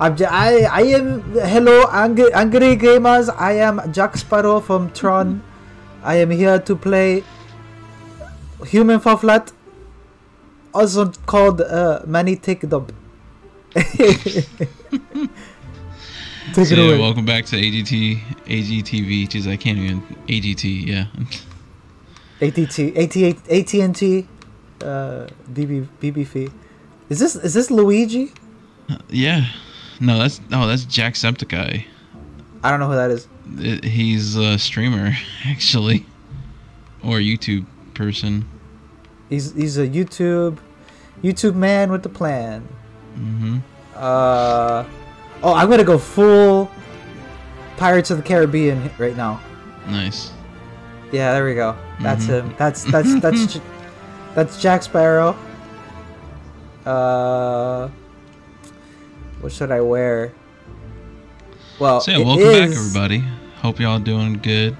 I'm j- I, I am hello angry, angry gamers. I am Jack Sparrow from Tron. I am here to play Human Fall Flat, also called uh, Manny Take Dub. Take So yeah, away. welcome back to AGT, AGTV. Jeez, I can't even AGT. Yeah, ATT, AT, AT&T, uh, BB, BB Is this is this Luigi? yeah. No, that's oh, that's Jacksepticeye. I don't know who that is. I- He's a streamer, actually, or a YouTube person. He's he's a YouTube YouTube man with the plan. Mm-hmm. Uh oh, I'm gonna go full Pirates of the Caribbean right now. Nice. Yeah, there we go. That's Mhm. him. That's that's that's that's Jack Sparrow. Uh, what should I wear? Well, So yeah, welcome back, everybody. Hope y'all doing good.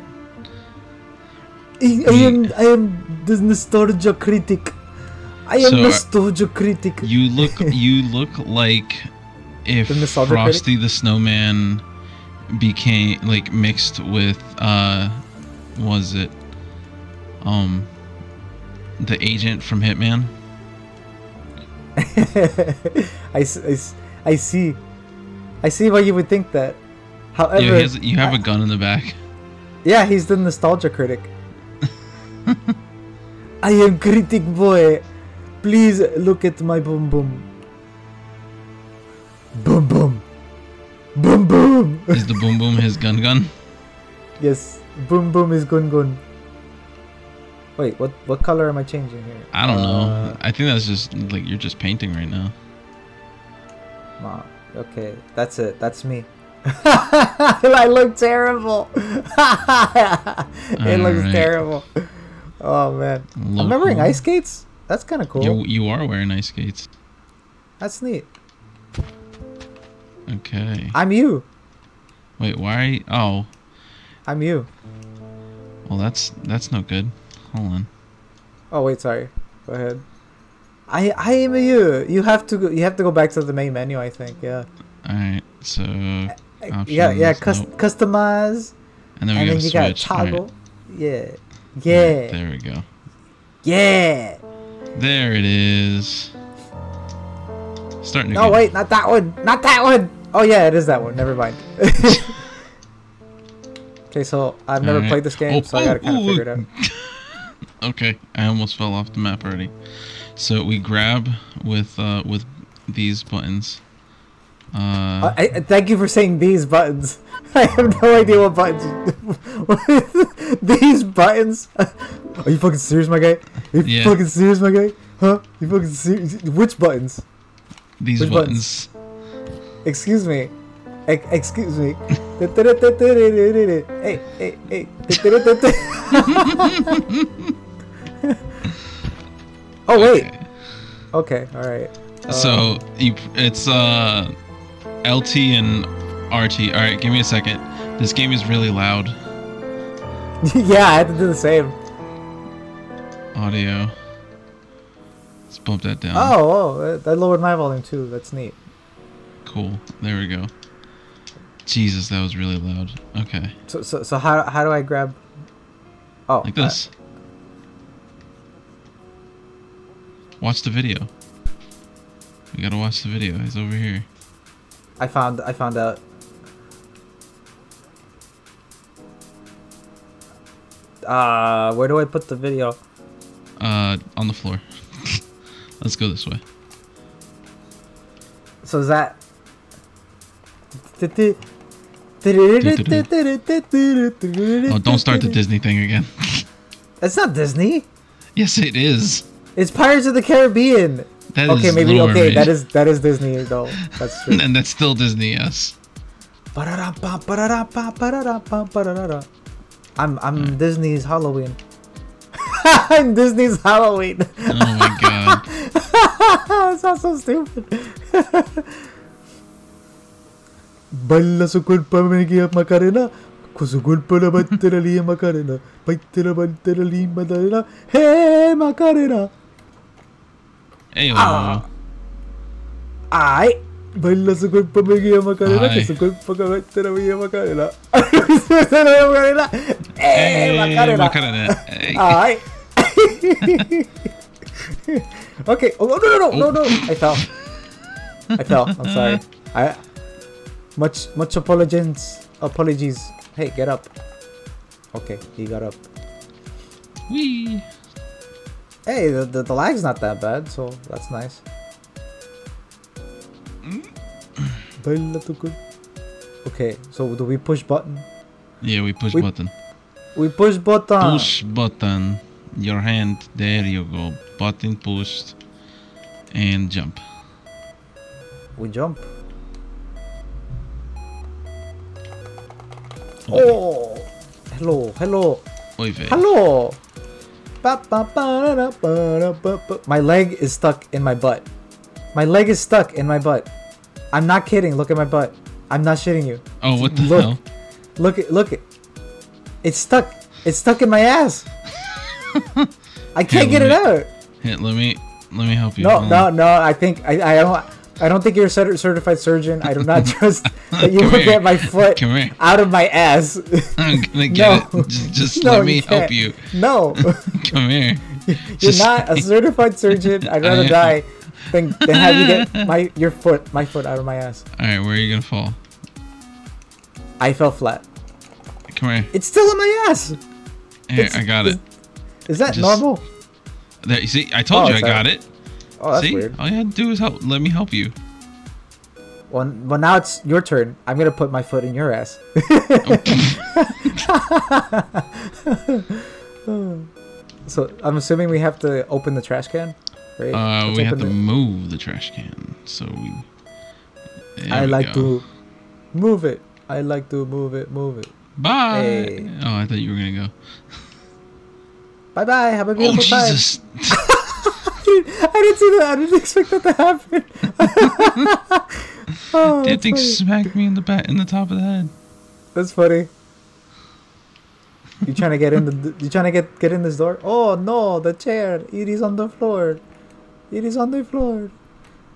I, I am I am the nostalgia critic. I am So, uh, nostalgia critic. You look, you look like if The Frosty the Snowman became like mixed with uh, was it um the agent from Hitman? I, I I see. I see why you would think that. However, Yeah, has, you have a gun in the back. yeah, he's the nostalgia critic. I am critic boy. Please look at my boom boom. Boom boom. Boom boom. Is the boom boom his gun gun? yes, boom boom is gun gun. Wait, what what color am I changing here? I don't know. Uh, I think that's just like you're just painting right now. Nah, okay, that's it. That's me. I look terrible. it looks Alright. terrible. Oh man, Local. I'm wearing ice skates. That's kind of cool. You you are wearing ice skates. That's neat. Okay. I'm you. Wait, why? Oh, I'm you. well that's that's no good. Hold on. Oh wait, sorry. Go ahead. I I am you. You have to go, you have to go back to the main menu. I think. Yeah. All right. So and yeah, yeah. Options, Cus- nope. customize, then we and then you got. All right. toggle. Yeah. Yeah. There we go. Yeah. There it is. Starting No, wait, not that one. Not that one. Oh yeah, it is that one. Never mind. okay, so I've never Alright. played this game, Oh, so I gotta oh, kind of ooh, figure it out. Okay, I almost fell off the map already. So we grab with uh with these buttons. Uh, I, I- thank you for saying these buttons. I have no idea what buttons. these buttons. Are you fucking serious, my guy? Are you Yeah. fucking serious, my guy? Huh? You fucking serious? Which buttons? these which buttons. Excuse me. E- excuse me. hey, hey, hey. Oh wait. Okay. Okay. All right. So you, it's uh, LT and RT. All right, give me a second. This game is really loud. yeah, I had to do the same. Audio. Let's bump that down. Oh, oh, that- that lowered my volume too. That's neat. Cool. There we go. Jesus, that was really loud. Okay, So, so, so how, how do I grab? Oh, like this. Watch the video. We gotta watch the video. It's over here. I, I found, I found out. Uh, where do I put the video? Uh, on the floor. Let's go this way. So is that? Oh, don't start the Disney thing again. It's not Disney. yes, it is. It's Pirates of the Caribbean. That is okay, maybe Little okay. Mermaid. That is that is Disney though. That's true. and that's still Disney. Yes. I'm I'm Disney's Halloween. I'm Disney's Halloween. Oh my god. that sounds so stupid. Balla su colpa mia Macarena. Cusu colpa la battera lì Macarena. Battera battera lì Macarena. Hey Macarena. Hey, Ah. I Baila su cuerpo Miguel Macarena, que Ay. su cuerpo que mete la Miguel Macarena. Macarena. ¡Eh, Macarena! Macarena. Ay. okay. Oh no no no no no! I fell. I fell. I'm sorry. I much much apologies. Apologies. Hey, get up. Okay, he got up. Wee. Hey, the, the, the lag's not that bad, so that's nice. Mm. Cuerpo. Okay, so do we push button? Yeah, we push We- button. We push button. Push button. Your hand. There you go. Button pushed. And jump. We jump. Oh, hello, hello, Oy vey. hello. My leg is stuck in my butt. My leg is stuck in my butt. I'm not kidding. Look at my butt. I'm not shitting you. Oh, what the Look. hell? Look at look it. It's stuck. It's stuck in my ass. I can't get it out. Here, let me let me help you. No, no, no. I think I, I don't. I don't think you're a cert- certified surgeon. I do not trust that you will here. get my foot out of my ass. I'm gonna get No. it. Just, just No, let me you help you. No, Come here. you're Just- not a certified surgeon. I'd rather I die than, than have you get my your foot my foot out of my ass. All right, where are you gonna fall? I fell flat. Come here. It's still in my ass. Here, It's- I got is- it. Is that Just- normal? There, you see, I told Oh, you I sorry. got it. Oh, that's see, weird. all you had to do is help. Let me help you. Well, well, now it's your turn. I'm gonna put my foot in your ass. so I'm assuming we have to open the trash can, right? Uh, Let's we have to it. move the trash can. So we. There I we like go. to move it. I like to move it, move it. Bye. Hey. Oh, I thought you were gonna go. Bye bye. Have a beautiful Oh beautiful time. I didn't see that. I didn't expect that to happen. oh, that that's thing funny. smacked me in the back, in the top of the head. That's funny. You trying to get in the? You trying to get get in this door? Oh no, the chair. It is on the floor. It is on the floor.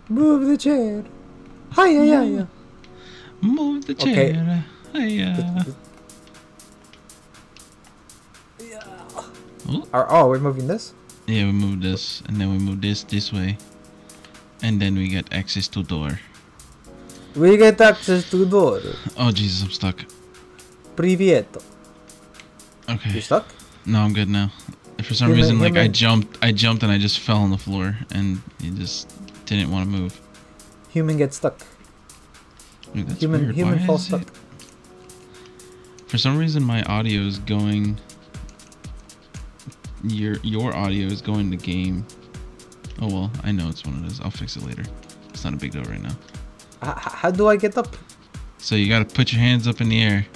Move the chair. Hiya, yeah, yeah. Move the Okay. chair. Hiya. Oh, Or, oh, we're moving this. Yeah, we move this and then we move this this way. And then we get access to door. We get access to door. Oh Jesus, I'm stuck. Privieto. Okay. You stuck? No, I'm good now. For some reason, like. I jumped, I jumped and I just fell on the floor and it just didn't want to move. Human gets stuck. Dude, human weird. human Why falls stuck. It? For some reason, my audio is going your your audio is going to game. Oh well, I know it's one of those. I'll fix it later. It's not a big deal right now. H- h- how do I get up? So you gotta put your hands up in the air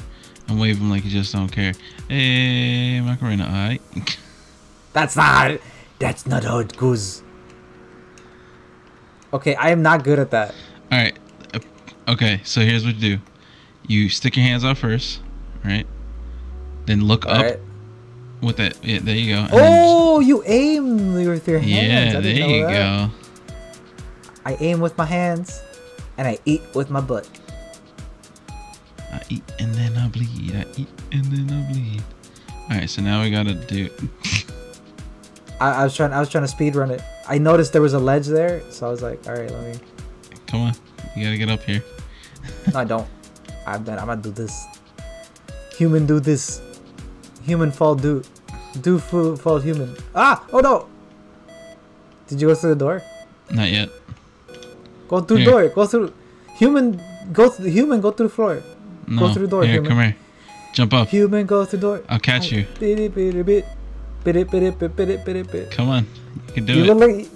and wave them like you just don't care. Hey, Macarena, alright? That's not. That's not how it goes. Okay, I am not good at that. alright. uh, Okay, so here's what you do. You stick your hands out first, right? Then look up Alright. With that. Yeah, there you go. and Oh, you aim with your hands. yeah, I there you that. go. I aim with my hands, and I eat with my butt. I eat and then I bleed. I eat and then I bleed. Alright, so now we gotta do. I, I was trying. I was trying to speed run it. I noticed there was a ledge there, so I was like, "All right, let me." Come on, you gotta get up here. No, I don't. I'm done. I'm gonna do this. Human do this. Human fall do. Do fall, fall human. Ah! Oh no! Did you go through the door? Not yet. Go through the Here. door. Go through. Human. Go through. Human. Go through floor. No. through door, Here, human. come here. Jump up. Human. Go through the door. I'll catch you. Bit. Come on, you can do You it. look like.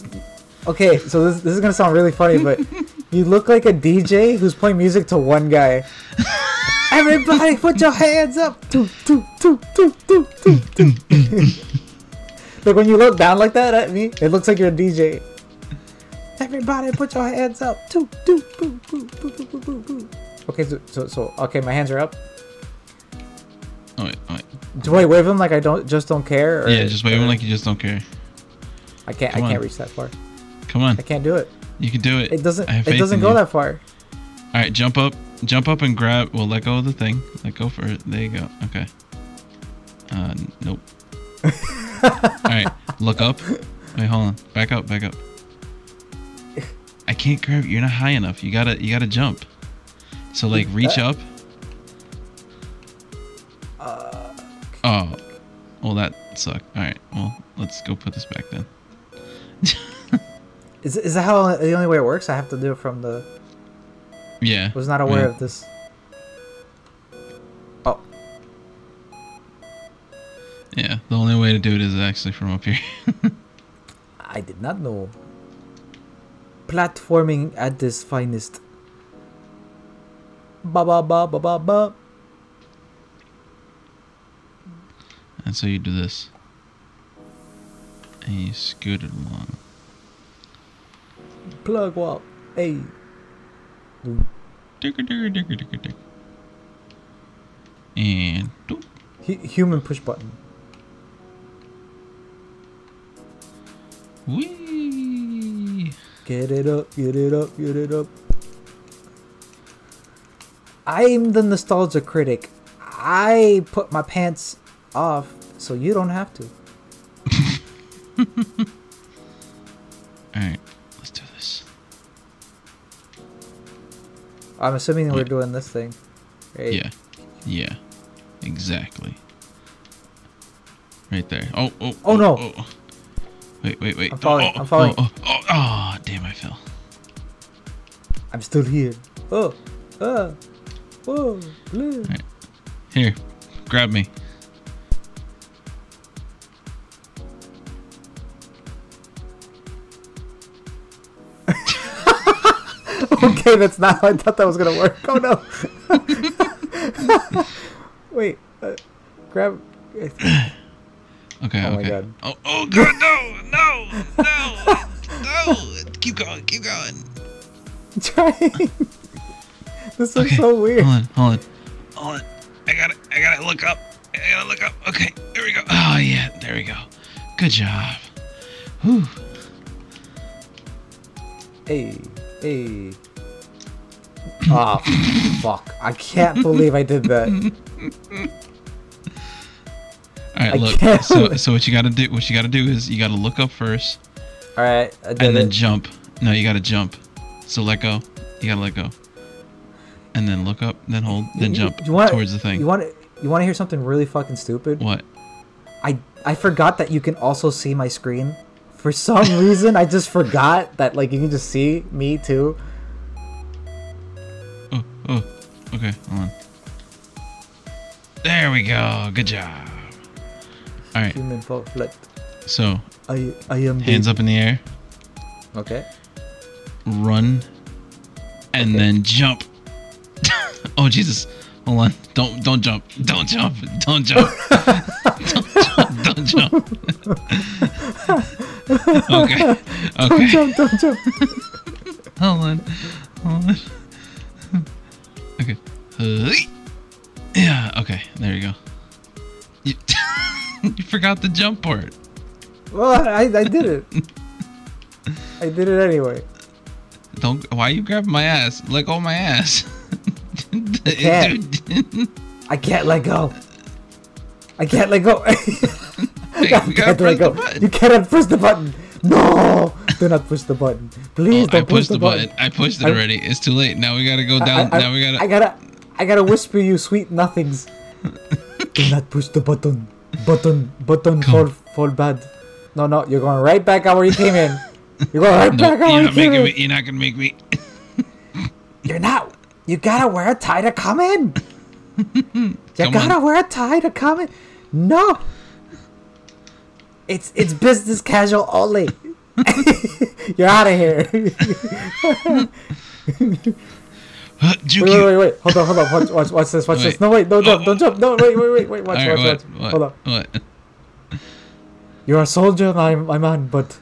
Okay, so this this is gonna sound really funny, but you look like a DJ who's playing music to one guy. Everybody put your hands up! Like when you look down like that at me, it looks like you're a DJ. Everybody put your hands up. Okay, so, so, so, okay, my hands are up. Wait, wait. Do I wave them like I don't just don't care? Or, yeah, just wave them like you just don't care. I can't. Come I can't reach that far. Come on. I can't do it. You can do it. It doesn't. It doesn't go you. that far. All right, jump up jump up and grab. Well, let go of the thing. Let go for it. There you go. Okay. Uh, nope. All right, look up. Wait, hold on. Back up, back up. I can't grab. You're not high enough. You gotta, you gotta jump. So like, reach up. Uh, Oh, well that sucked. All right, well let's go put this back then. is is that how the only way it works? I have to do it from the. Yeah. Was not aware yeah. of this. Oh, Yeah, the only way to do it is actually from up here. I did not know. Platforming at its finest. Ba ba ba ba ba ba. and so you do this. And you scoot it along. Plug wall. Hey. And doop. Human push button. Whee! Get it up, get it up, get it up. I'm the nostalgia critic. I put my pants off so you don't have to. I'm assuming we're doing this thing. Right? Yeah. Yeah. Exactly. Right there. Oh, oh, Oh, no. Oh, oh. Wait, wait, wait. I'm falling, Oh, I'm falling. Oh, oh, oh, oh, damn, I fell. I'm still here. Oh, oh, oh, blue. Right. Here, grab me. that's not how I thought that was gonna work. Oh no. Wait, uh, grab. Okay, Oh my okay. God. Oh, oh god, no, no, no, no! Keep going, keep going. trying. this looks Okay, so weird. Hold on, hold on, hold on. I gotta, I gotta look up. I gotta look up. Okay, there we go. Oh yeah, there we go. Good job. Whew. Hey, hey. Ah, fuck! I can't believe I did that. All right, look. can't So, so what you gotta do? What you gotta do is you gotta look up first, All right, I did and then it. jump. No, you gotta jump. So let go. You gotta let go. And then look up, then hold, then You- jump you wanna- towards the thing. You want you want to hear something really fucking stupid? what? I I forgot that you can also see my screen. For some reason, I just forgot that like you can just see me too. Oh. Okay, hold on. There we go. Good job. All right. Human fault. Let So I I am hands up in the air, Okay. run, and Okay. then jump. oh Jesus! Hold on. Don't don't jump. Don't jump. Don't jump. don't jump. Don't jump. okay. Okay. Don't jump! Don't jump! Hold on. Hold on. Yeah. Okay. There you go. You, you forgot the jump part. Well, I I did it. I did it anyway. Don't. Why you grabbing my ass? Let go of my ass. can't. Dude. I can't let go. I can't let go. I can't let go. button. You cannot push the button. No! Do not push the button. Please Oh, I don't push pushed the, the button. I pushed it I- already. It's too late. Now we gotta go I- down. I, now we gotta. I gotta. I gotta whisper you sweet nothings. Do not push the button. Button. Button. Fall. Fall bad. No, no. You're going right back out where you came in. You're going right no, back out where you not came in. me. You're not gonna make me. You're not. You gotta wear a tie to come in. You Come gotta on. wear a tie to come in. No. It's it's business casual only. You're out of here. wait, Juke wait, wait, wait. Hold on, hold on. Watch, watch, watch this. Watch Wait. this. No, wait. Don't jump. Don't jump. No, wait, wait, wait, wait. Watch, Alright, watch, what? watch. What? Hold on. What? You're a soldier, my, my man, but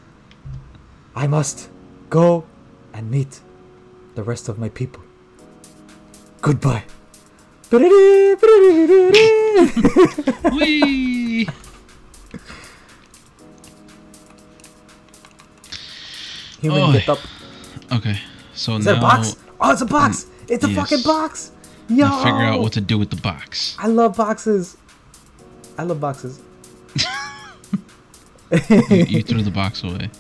I must go and meet the rest of my people. Goodbye. Whee! Human, Oy. get up. Okay. So Is now. that a box? Oh, it's a box. Hmm. It's a Yes. fucking box. Yo. Now figure out what to do with the box. I love boxes. I love boxes. You, you threw the box away.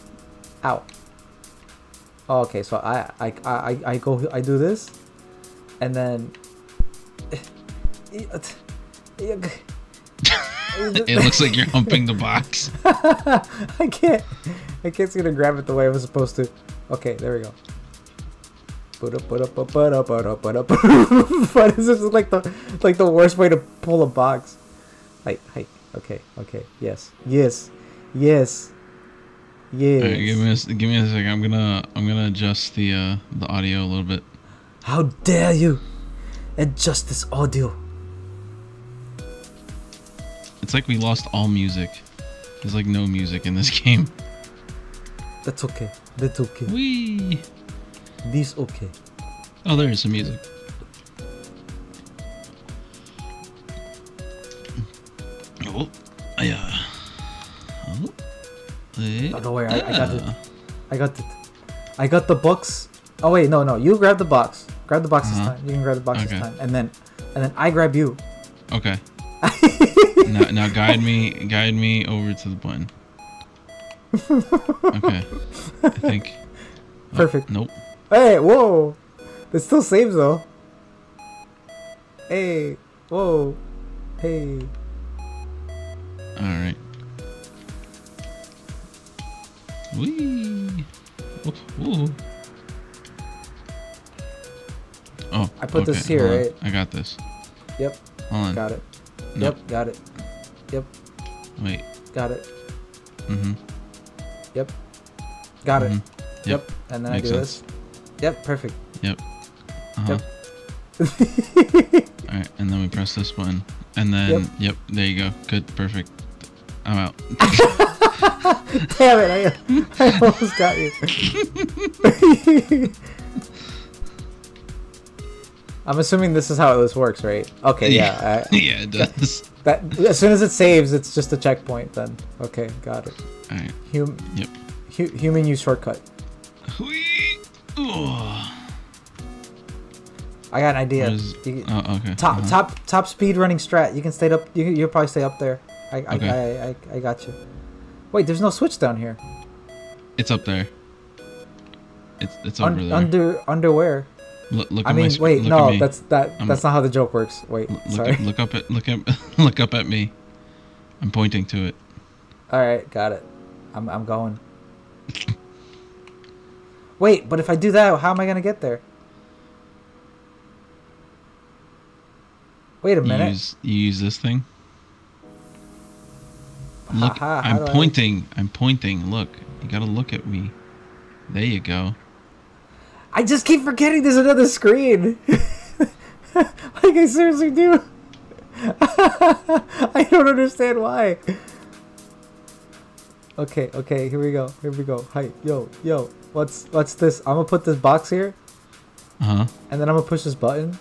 Ow. Oh, okay, so I, I I I go I do this, and then. It looks like you're humping the box. I can't. I can't seem to grab it the way I was supposed to. Okay, there we go. What is this? Like the like the worst way to pull a box. Like, hey, okay, okay, yes, yes, yes, yes. Alright, give me a give me a second. I'm gonna I'm gonna adjust the uh the audio a little bit. How dare you adjust this audio? It's like we lost all music. There's like no music in this game. That's okay. That's okay. Wee. This okay. Oh, there is some music. Oh, yeah. Oh, Oh, don't worry, I- I got it. I got it. I got the box. Oh wait, no, no. You grab the box. Grab the box Uh-huh. this time. You can grab the box Okay. this time, and then, and then I grab you. Okay. now, now guide me, guide me over to the button. Okay. I think. oh, Perfect. nope. Hey, whoa! It still saves though. Hey, whoa, hey. All right. Wee. Ooh. Oh. I put this here, right? I got this. Yep, Hold on. got it. Nope. Yep, got it. Yep, Wait. got it. Mm-hmm. Yep, got it. Mhm. Yep. And then Makes I do sense. this. Yep, perfect. Yep. Uh-huh. Yep. All right, and then we press this button, and then Yep. yep, there you go. Good, perfect. I'm out. Damn it! I, I almost got you. I'm assuming this is how this works, right? Okay, yeah. I, yeah, it does. that as soon as it saves, it's just a checkpoint. Then okay, got it. All right. Hum, Yep. hu- human use shortcut. Whee! I got an idea. Where's- You- Oh, okay. top uh-huh. top top speed running strat. You can stay up. You you'll probably stay up there. I I, Okay. I, I, I got you. Wait, there's no switch down here. It's up there. It's it's Un- over there. under underwear. look, look I mean, wait, no, that's that. I'm- that's not how the joke works. Wait, L- look sorry. Up, look up at look at look up at me. I'm pointing to it. All right, got it. I'm I'm going. Wait, but if I do that, how am I gonna get there? Wait a You minute. use you use this thing. Look, I'm do I- pointing. I'm pointing. Look, you gotta look at me. There you go. I just keep forgetting there's another screen. like I seriously do. I don't understand why. Okay, okay, here we go. Here we go. Hi, yo, yo. What's what's this? I'm gonna put this box here, Uh huh. and then I'm gonna push this button.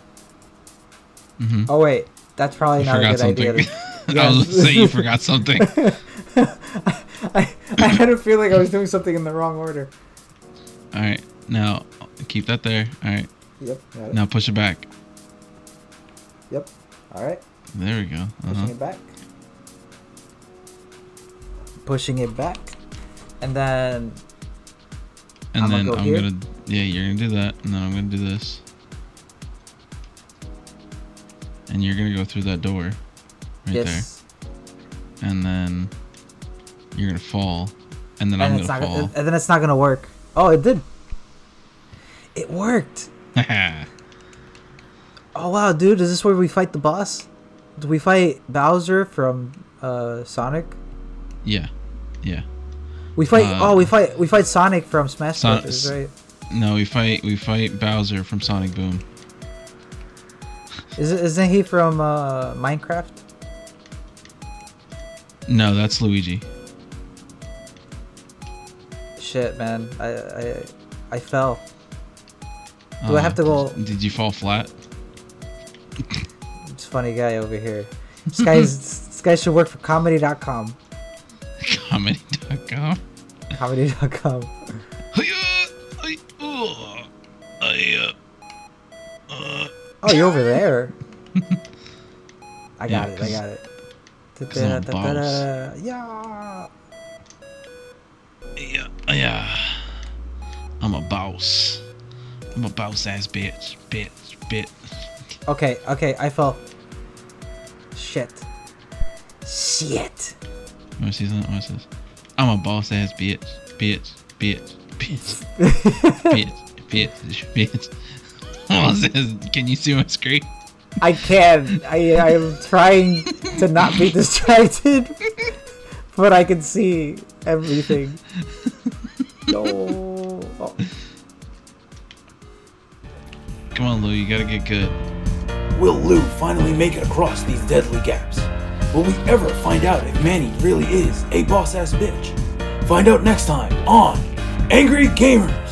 Mm-hmm. Oh wait, that's probably not a good something. idea. to- I was say you forgot something. I, I had a feeling I was doing something in the wrong order. All right, now keep that there. All right, Yep. Now push it back. Yep. All right. There we go. Pushing Uh-huh. it back. Pushing it back, and then And I'ma then go I'm here. gonna yeah, you're gonna do that, and then I'm gonna do this, and you're gonna go through that door, right yes, there, and then you're gonna fall, and then and I'm it's gonna not, fall. gonna, and then it's not gonna work. Oh, it did. It worked. Oh wow, dude, is this where we fight the boss? Do we fight Bowser from uh, Sonic? yeah, yeah. We fight. Uh, oh, we fight. We fight Sonic from Smash Son- Brothers, right? No, we fight we fight Bowser from Sonic Boom. Is it, isn't he from uh, Minecraft? No, that's Luigi. Shit, man, I I, I fell. Do I have to Oh, go- Did you fall flat? It's a funny guy over here. This guy's this guy should work for comedy.com. Comedy.com. Comedy.com. Oh, ay, uh, Oh, you're over there. I Yeah, got it. I got it. 'cause I'm a boss. Yeah. Yeah, yeah. I'm a boss. I'm a boss ass bitch, bitch, bitch. Okay. Okay. I fell. Shit. Shit. Wanna see something? What's? I'm a boss ass bitch, bitch, bitch, bitch, bitch, bitch, bitch. What's this? Can you see my screen? I can. I I am trying to not be distracted, but I can see everything. No. Oh. Come on, Lou, you gotta get good. Will Lou finally make it across these deadly gaps? Will we ever find out if Manny really is a boss ass bitch? Find out next time on Angry Gamers!